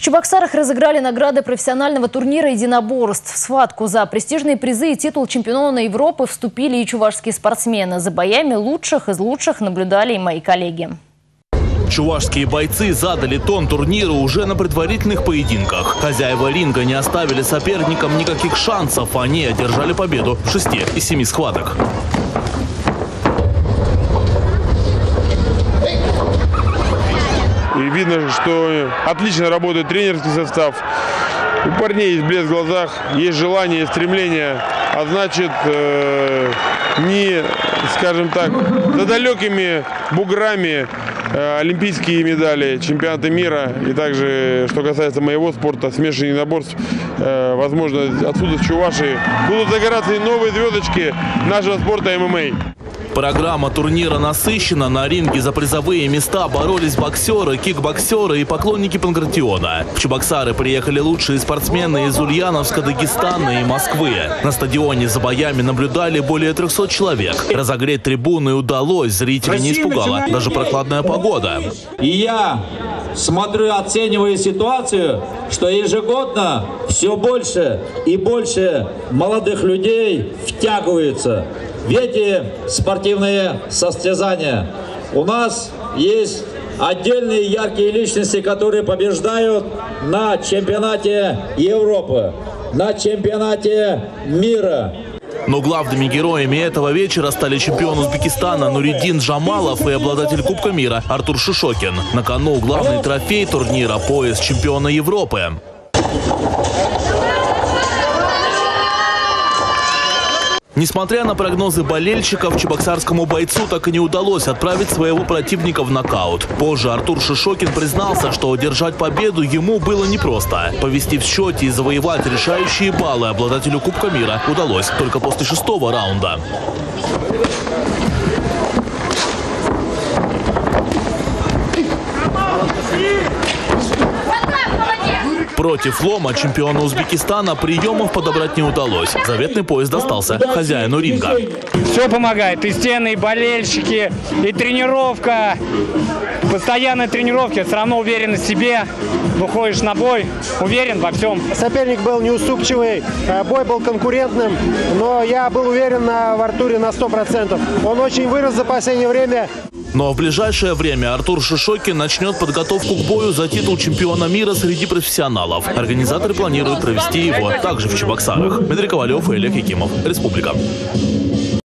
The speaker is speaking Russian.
В Чебоксарах разыграли награды профессионального турнира единоборств. В схватку за престижные призы и титул чемпиона Европы вступили и чувашские спортсмены. За боями лучших из лучших наблюдали и мои коллеги. Чувашские бойцы задали тон турниру уже на предварительных поединках. Хозяева ринга не оставили соперникам никаких шансов. Они одержали победу в шести из семи схваток. И видно, что отлично работает тренерский состав. У парней есть блеск в глазах, есть желание, стремление. А значит, э, не, скажем так, за далекими буграми э, олимпийские медали, чемпионаты мира. И также, что касается моего спорта, смешанных наборств, э, возможно, отсюда с Чувашии будут загораться и новые звездочки нашего спорта ММА. Программа турнира насыщена. На ринге за призовые места боролись боксеры, кикбоксеры и поклонники Панкратиона. В Чебоксары приехали лучшие спортсмены из Ульяновска, Дагестана и Москвы. На стадионе за боями наблюдали более 300 человек. Разогреть трибуны удалось, зрителей не испугала даже прохладная погода. И я смотрю, оцениваю ситуацию, что ежегодно все больше и больше молодых людей втягиваются в эти спортивные состязания. У нас есть отдельные яркие личности, которые побеждают на чемпионате Европы, на чемпионате мира. Но главными героями этого вечера стали чемпион Узбекистана Нуридин Джамалов и обладатель Кубка мира Артур Шишокин. На кону главный трофей турнира – пояс чемпиона Европы. Несмотря на прогнозы болельщиков, чебоксарскому бойцу так и не удалось отправить своего противника в нокаут. Позже Артур Шишокин признался, что одержать победу ему было непросто. Повести в счете и завоевать решающие баллы обладателю Кубка мира удалось только после шестого раунда. Против лома чемпиона Узбекистана приемов подобрать не удалось. Заветный поезд достался хозяину ринга. Все помогает. И стены, и болельщики, и тренировка. Постоянные тренировки. Все равно уверен в себе. Выходишь на бой, уверен во всем. Соперник был неуступчивый, э, бой был конкурентным, но я был уверен на, в Артуре на 100%. Он очень вырос за последнее время. Но в ближайшее время Артур Шишокин начнет подготовку к бою за титул чемпиона мира среди профессионалов. Организаторы планируют провести его также в Чебоксарах. Дмитрий Ковалев и Олег Якимов. Республика.